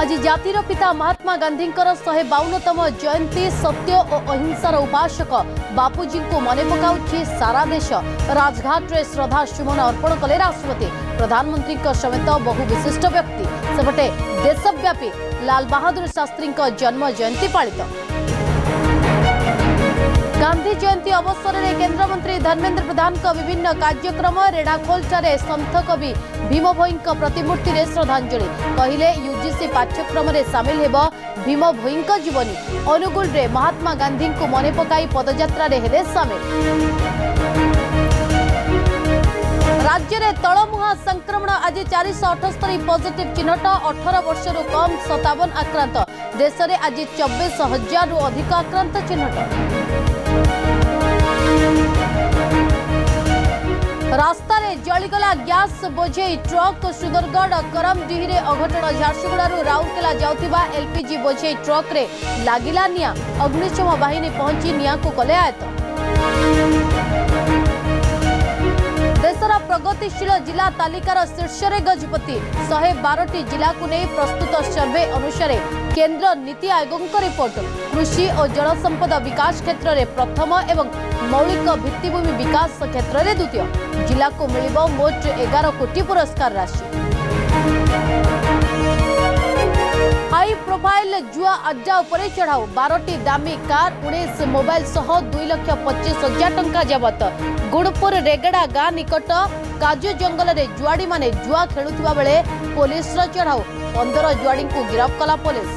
ଆଜି ଜାତିର ପିତା ମହାତ୍ମା ଗାନ୍ଧୀଙ୍କର ଶହେ ବାଉନତମ ଜୟନ୍ତୀ ସତ୍ୟ ଓ ଅହିଂସାର ଉପାସକ ବାପୁଜୀଙ୍କୁ ମନେ ପକାଉଛି ସାରା ଦେଶ ରାଜଘାଟରେ ଶ୍ରଦ୍ଧାସୁମନ ଅର୍ପଣ କଲେ ରାଷ୍ଟ୍ରପତି ପ୍ରଧାନମନ୍ତ୍ରୀଙ୍କ ସମେତ ବହୁ ବିଶିଷ୍ଟ ବ୍ୟକ୍ତି ସେପଟେ ଦେଶବ୍ୟାପୀ ଲାଲ ବାହାଦୁର ଶାସ୍ତ୍ରୀଙ୍କ ଜନ୍ମ ଜୟନ୍ତୀ ପାଳିତ अवसर में केन्द्रमन्त्री धर्मेन्द्र प्रधानको विभिन्न कार्यक्रम रेडाखोल्टा सन्थकवि भीमभैको प्रतिमूर्तिले श्रद्धाञ्जली कहिले युजिसी सामिल होम भई जीवनी अनुगुल महात्मा गांधी को मन में तलमुहा संक्रमण आज चारिश अठस्तरी पजिट चिह्न अठर वर्ष कम सतावन आक्रान्तबिस हजारु अधिक आक्रांत चिन्हट রাস্তার জলিগলা গ্যাস বোঝেই ট্রক সুন্দরগড় করমডিহি অঘটন ঝারসুগুড়ু রাউরকেলা যাওয়া এলপিজি বোঝেই ট্রক্রে লাগিলা নিয়া অগ্নিশম বাহিনী পৌঁছি নিয়াঁকু কলে আয়ত্ত দেশর প্রগতিশীল জেলা তালিকার শীর্ষে গজপতি শহে বারটি জেলা প্রস্তুত সর্ভে অনুসারে কেন্দ্র নীতি আয়োগঙ্ক রিপোর্ট কৃষি ও জলসম্পদ বিকাশ ক্ষেত্রে প্রথম এবং মৌলিক ভিত্তিভূমি বিকাশ ক্ষেত্রে দ্বিতীয় জেলাকু মিলব মোট এগার কোটি পুরস্কার রাশি হাই প্রোফাইল জুয়া আড্ডা উপরে চড়াও বারোটি দামি কার উনিশ মোবাইল সহ দুই লক্ষ পঁচিশ হাজার টঙ্কা জবত গুড়পুর রেগেড়া গাঁ নিকট কাজু জঙ্গলের জুয়াড়ি মানে জুয়া খেলুবা বেড়ে পুলিশর চড়াও પંદર અજવાળીકુ ગિરફ કલા પોલીસ